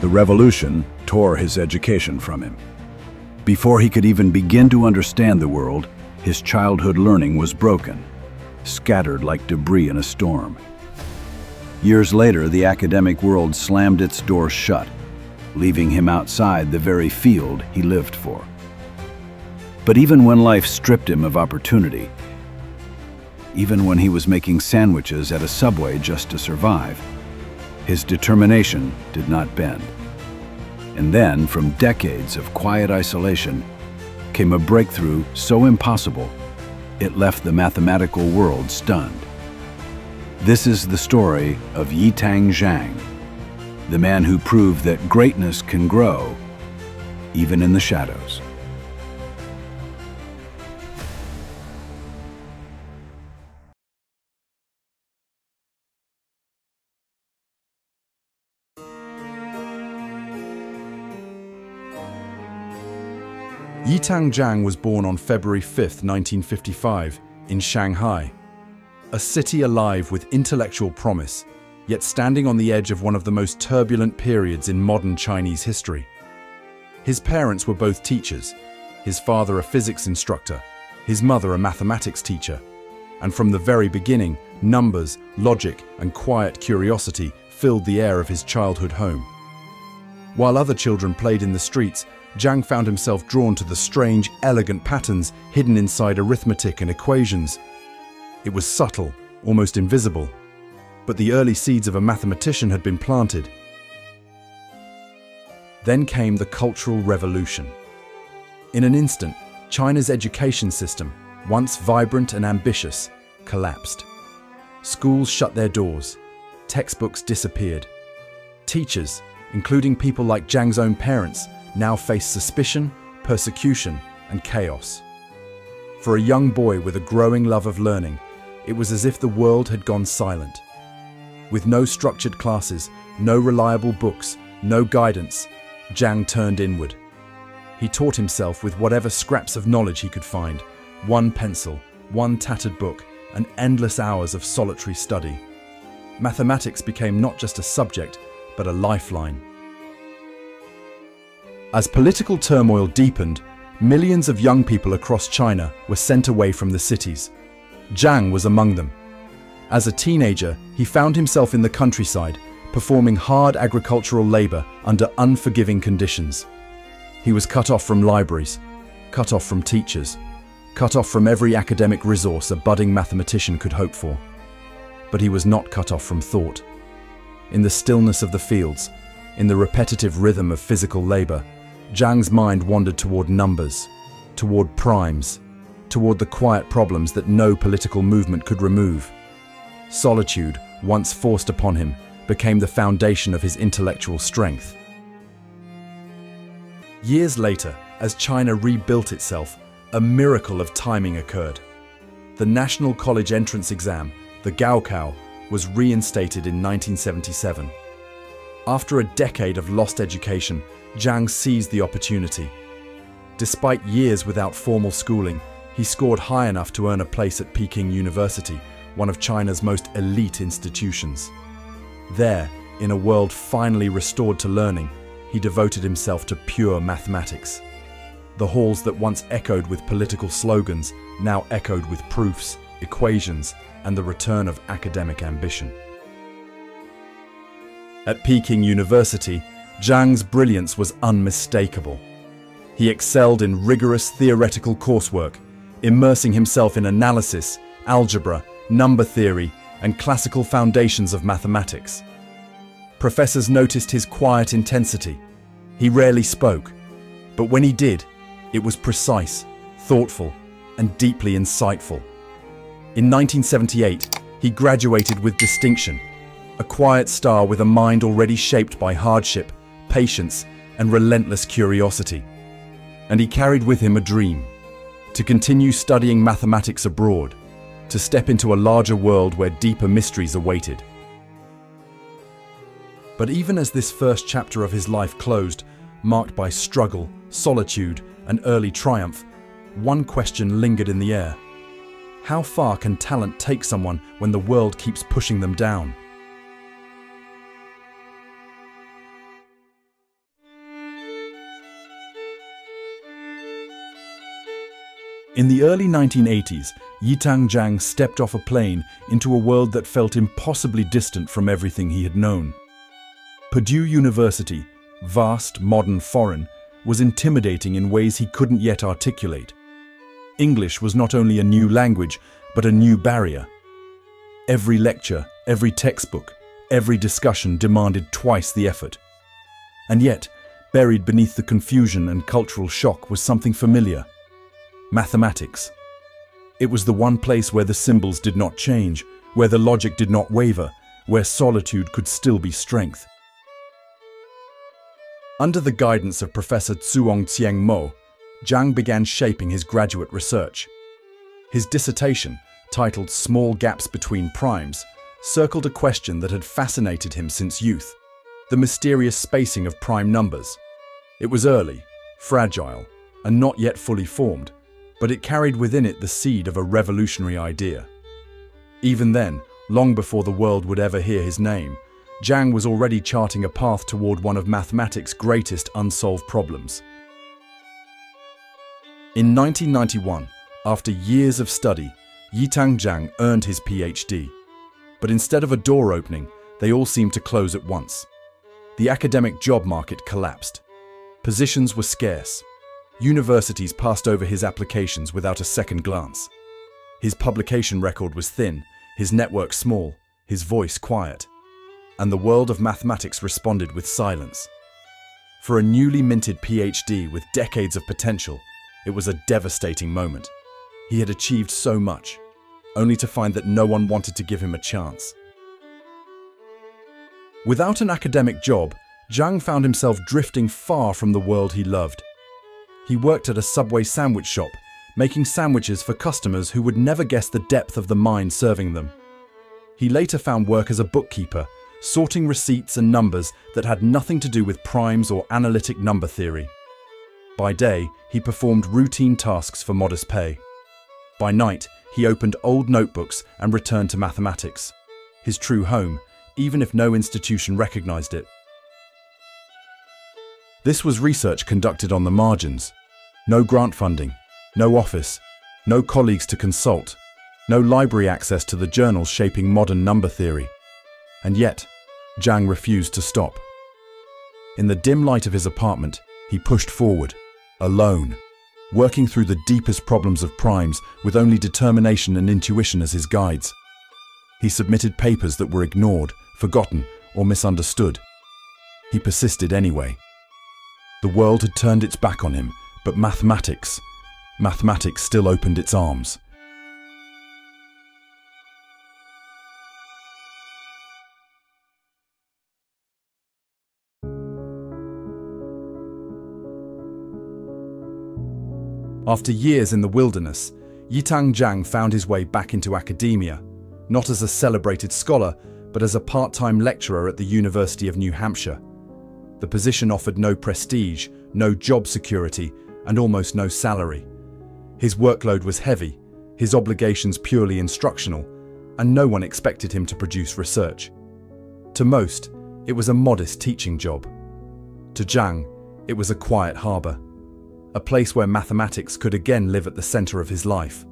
The revolution tore his education from him. Before he could even begin to understand the world, his childhood learning was broken, scattered like debris in a storm. Years later, the academic world slammed its doors shut, leaving him outside the very field he lived for. But even when life stripped him of opportunity, even when he was making sandwiches at a subway just to survive, his determination did not bend. And then, from decades of quiet isolation, came a breakthrough so impossible, it left the mathematical world stunned. This is the story of Yitang Zhang, the man who proved that greatness can grow even in the shadows. Yitang Zhang was born on February 5, 1955, in Shanghai, a city alive with intellectual promise, yet standing on the edge of one of the most turbulent periods in modern Chinese history. His parents were both teachers, his father a physics instructor, his mother a mathematics teacher, and from the very beginning, numbers, logic, and quiet curiosity filled the air of his childhood home. While other children played in the streets, Zhang found himself drawn to the strange, elegant patterns hidden inside arithmetic and equations. It was subtle, almost invisible, but the early seeds of a mathematician had been planted. Then came the Cultural Revolution. In an instant, China's education system, once vibrant and ambitious, collapsed. Schools shut their doors, textbooks disappeared. Teachers, including people like Zhang's own parents, now faced suspicion, persecution, and chaos. For a young boy with a growing love of learning, it was as if the world had gone silent. With no structured classes, no reliable books, no guidance, Zhang turned inward. He taught himself with whatever scraps of knowledge he could find, one pencil, one tattered book, and endless hours of solitary study. Mathematics became not just a subject, but a lifeline. As political turmoil deepened, millions of young people across China were sent away from the cities. Zhang was among them. As a teenager, he found himself in the countryside, performing hard agricultural labor under unforgiving conditions. He was cut off from libraries, cut off from teachers, cut off from every academic resource a budding mathematician could hope for. But he was not cut off from thought. In the stillness of the fields, in the repetitive rhythm of physical labor, Zhang's mind wandered toward numbers, toward primes, toward the quiet problems that no political movement could remove. Solitude, once forced upon him, became the foundation of his intellectual strength. Years later, as China rebuilt itself, a miracle of timing occurred. The National College entrance exam, the Gaokao, was reinstated in 1977. After a decade of lost education, Zhang seized the opportunity. Despite years without formal schooling, he scored high enough to earn a place at Peking University, one of China's most elite institutions. There, in a world finally restored to learning, he devoted himself to pure mathematics. The halls that once echoed with political slogans now echoed with proofs, equations, and the return of academic ambition. At Peking University, Zhang's brilliance was unmistakable. He excelled in rigorous theoretical coursework, immersing himself in analysis, algebra, number theory, and classical foundations of mathematics. Professors noticed his quiet intensity. He rarely spoke, but when he did, it was precise, thoughtful, and deeply insightful. In 1978, he graduated with distinction, a quiet star with a mind already shaped by hardship patience, and relentless curiosity. And he carried with him a dream to continue studying mathematics abroad, to step into a larger world where deeper mysteries awaited. But even as this first chapter of his life closed, marked by struggle, solitude, and early triumph, one question lingered in the air. How far can talent take someone when the world keeps pushing them down? In the early 1980s, Yitang Zhang stepped off a plane into a world that felt impossibly distant from everything he had known. Purdue University, vast, modern, foreign, was intimidating in ways he couldn't yet articulate. English was not only a new language, but a new barrier. Every lecture, every textbook, every discussion demanded twice the effort. And yet, buried beneath the confusion and cultural shock was something familiar. Mathematics. It was the one place where the symbols did not change, where the logic did not waver, where solitude could still be strength. Under the guidance of Professor Tzuong Tsieng Moh, Zhang began shaping his graduate research. His dissertation, titled Small Gaps Between Primes, circled a question that had fascinated him since youth the mysterious spacing of prime numbers. It was early, fragile, and not yet fully formed, but it carried within it the seed of a revolutionary idea. Even then, long before the world would ever hear his name, Zhang was already charting a path toward one of mathematics' greatest unsolved problems. In 1991, after years of study, Yitang Zhang earned his PhD. But instead of a door opening, they all seemed to close at once. The academic job market collapsed. Positions were scarce. Universities passed over his applications without a second glance. His publication record was thin, his network small, his voice quiet. And the world of mathematics responded with silence. For a newly minted PhD with decades of potential, it was a devastating moment. He had achieved so much, only to find that no one wanted to give him a chance. Without an academic job, Zhang found himself drifting far from the world he loved. He worked at a Subway sandwich shop, making sandwiches for customers who would never guess the depth of the mind serving them. He later found work as a bookkeeper, sorting receipts and numbers that had nothing to do with primes or analytic number theory. By day, he performed routine tasks for modest pay. By night, he opened old notebooks and returned to mathematics, his true home, even if no institution recognized it. This was research conducted on the margins. No grant funding, no office, no colleagues to consult, no library access to the journals shaping modern number theory. And yet, Zhang refused to stop. In the dim light of his apartment, he pushed forward, alone, working through the deepest problems of primes with only determination and intuition as his guides. He submitted papers that were ignored, forgotten, or misunderstood. He persisted anyway. The world had turned its back on him, but mathematics, mathematics still opened its arms. After years in the wilderness, Yitang Zhang found his way back into academia, not as a celebrated scholar, but as a part-time lecturer at the University of New Hampshire. The position offered no prestige, no job security, and almost no salary. His workload was heavy, his obligations purely instructional, and no one expected him to produce research. To most, it was a modest teaching job. To Zhang, it was a quiet harbour a place where mathematics could again live at the centre of his life.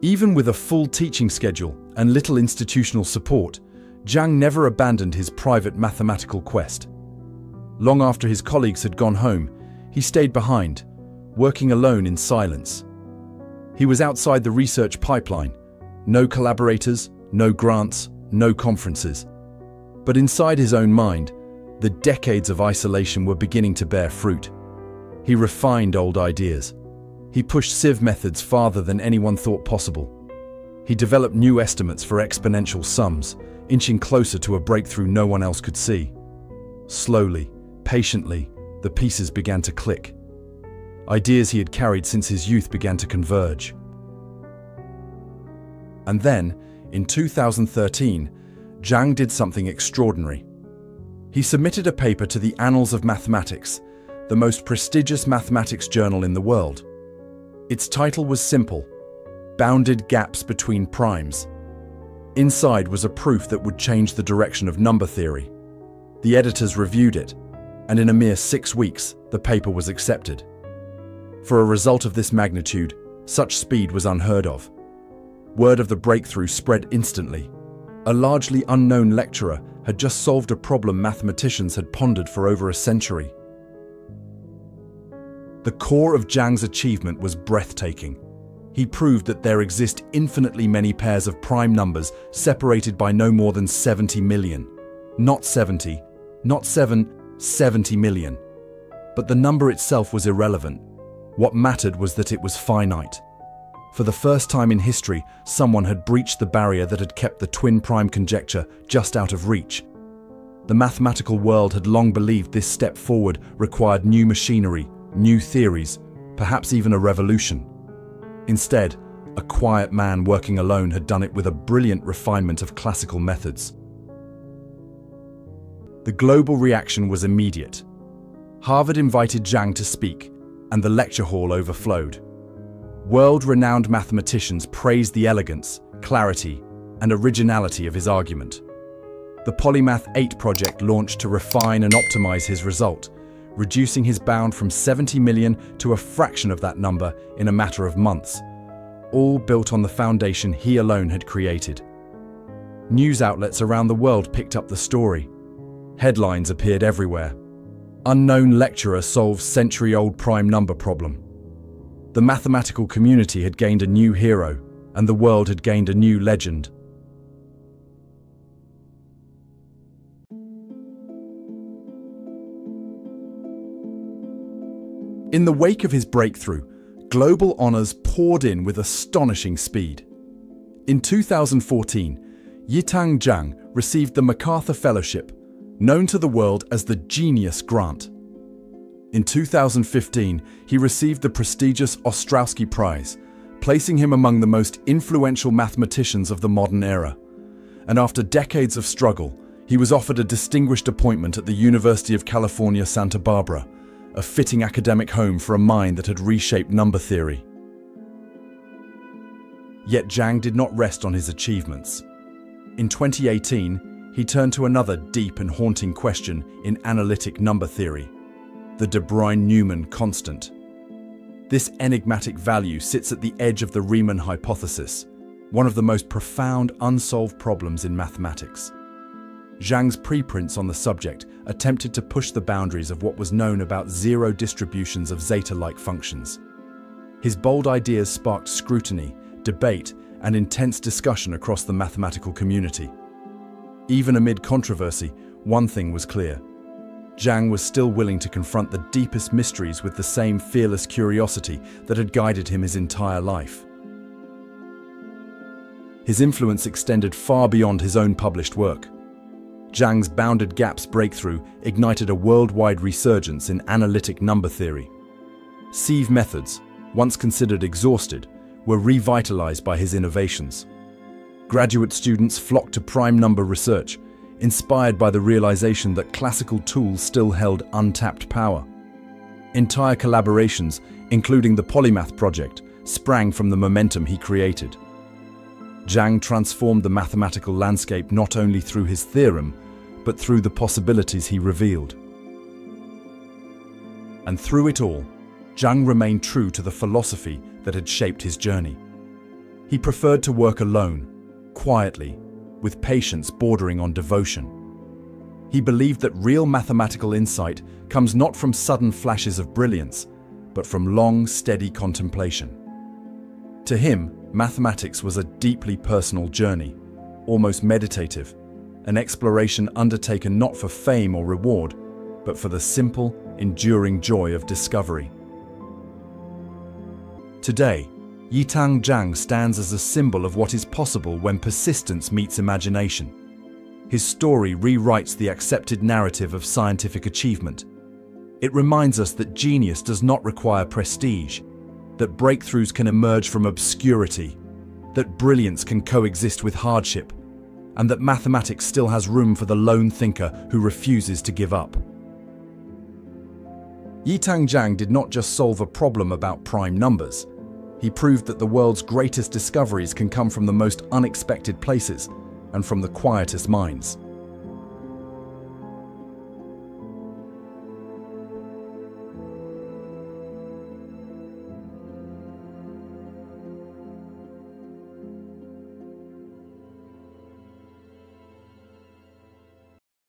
Even with a full teaching schedule and little institutional support, Zhang never abandoned his private mathematical quest. Long after his colleagues had gone home, he stayed behind, working alone in silence. He was outside the research pipeline. No collaborators, no grants, no conferences. But inside his own mind, the decades of isolation were beginning to bear fruit. He refined old ideas. He pushed sieve methods farther than anyone thought possible. He developed new estimates for exponential sums, inching closer to a breakthrough no one else could see. Slowly, patiently, the pieces began to click. Ideas he had carried since his youth began to converge. And then, in 2013, Zhang did something extraordinary. He submitted a paper to the Annals of Mathematics, the most prestigious mathematics journal in the world. Its title was simple, Bounded Gaps Between Primes. Inside was a proof that would change the direction of number theory. The editors reviewed it, and in a mere six weeks, the paper was accepted. For a result of this magnitude, such speed was unheard of. Word of the breakthrough spread instantly. A largely unknown lecturer had just solved a problem mathematicians had pondered for over a century. The core of Zhang's achievement was breathtaking. He proved that there exist infinitely many pairs of prime numbers separated by no more than 70 million. Not 70, not 7, 70 million. But the number itself was irrelevant. What mattered was that it was finite. For the first time in history, someone had breached the barrier that had kept the twin prime conjecture just out of reach. The mathematical world had long believed this step forward required new machinery, new theories, perhaps even a revolution. Instead, a quiet man working alone had done it with a brilliant refinement of classical methods. The global reaction was immediate. Harvard invited Zhang to speak, and the lecture hall overflowed. World-renowned mathematicians praised the elegance, clarity, and originality of his argument. The Polymath 8 project launched to refine and optimize his result, reducing his bound from 70 million to a fraction of that number in a matter of months, all built on the foundation he alone had created. News outlets around the world picked up the story. Headlines appeared everywhere. Unknown lecturer solves century-old prime number problem. The mathematical community had gained a new hero, and the world had gained a new legend. In the wake of his breakthrough, global honours poured in with astonishing speed. In 2014, Yitang Zhang received the MacArthur Fellowship, known to the world as the Genius Grant. In 2015, he received the prestigious Ostrowski Prize, placing him among the most influential mathematicians of the modern era. And after decades of struggle, he was offered a distinguished appointment at the University of California, Santa Barbara, a fitting academic home for a mind that had reshaped number theory. Yet Zhang did not rest on his achievements. In 2018, he turned to another deep and haunting question in analytic number theory, the de Bruijn-Newman constant. This enigmatic value sits at the edge of the Riemann hypothesis, one of the most profound unsolved problems in mathematics. Zhang's preprints on the subject attempted to push the boundaries of what was known about zero distributions of zeta-like functions. His bold ideas sparked scrutiny, debate, and intense discussion across the mathematical community. Even amid controversy, one thing was clear. Zhang was still willing to confront the deepest mysteries with the same fearless curiosity that had guided him his entire life. His influence extended far beyond his own published work. Zhang's bounded gaps breakthrough ignited a worldwide resurgence in analytic number theory. Sieve methods, once considered exhausted, were revitalized by his innovations. Graduate students flocked to prime number research, inspired by the realization that classical tools still held untapped power. Entire collaborations, including the Polymath project, sprang from the momentum he created. Zhang transformed the mathematical landscape not only through his theorem, but through the possibilities he revealed. And through it all, Zhang remained true to the philosophy that had shaped his journey. He preferred to work alone, quietly, with patience bordering on devotion. He believed that real mathematical insight comes not from sudden flashes of brilliance, but from long, steady contemplation. To him, mathematics was a deeply personal journey, almost meditative, an exploration undertaken not for fame or reward, but for the simple, enduring joy of discovery. Today, Yitang Zhang stands as a symbol of what is possible when persistence meets imagination. His story rewrites the accepted narrative of scientific achievement. It reminds us that genius does not require prestige, that breakthroughs can emerge from obscurity, that brilliance can coexist with hardship, and that mathematics still has room for the lone thinker who refuses to give up. Yitang Zhang did not just solve a problem about prime numbers. He proved that the world's greatest discoveries can come from the most unexpected places and from the quietest minds.